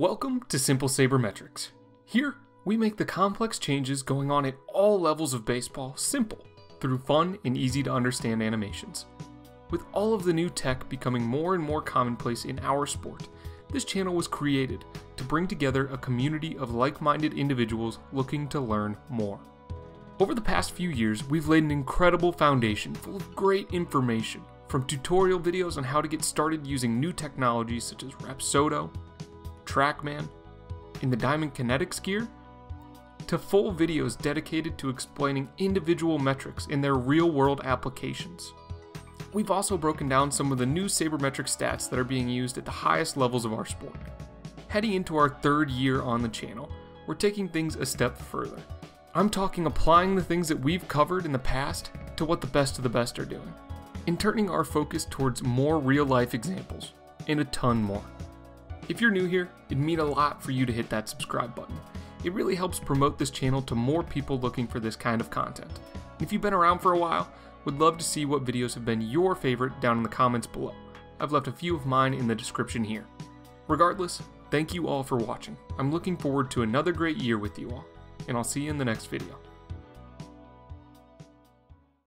Welcome to Simple Sabermetrics. Here, we make the complex changes going on at all levels of baseball simple through fun and easy to understand animations. With all of the new tech becoming more and more commonplace in our sport, this channel was created to bring together a community of like minded individuals looking to learn more. Over the past few years, we've laid an incredible foundation full of great information, from tutorial videos on how to get started using new technologies such as Rapsodo, TrackMan, in the Diamond Kinetics gear, to full videos dedicated to explaining individual metrics in their real world applications. We've also broken down some of the new sabermetric stats that are being used at the highest levels of our sport. Heading into our third year on the channel, we're taking things a step further. I'm talking applying the things that we've covered in the past to what the best of the best are doing, and turning our focus towards more real life examples, and a ton more. If you're new here, it'd mean a lot for you to hit that subscribe button. It really helps promote this channel to more people looking for this kind of content. And if you've been around for a while, would love to see what videos have been your favorite down in the comments below. I've left a few of mine in the description here. Regardless, thank you all for watching. I'm looking forward to another great year with you all, and I'll see you in the next video.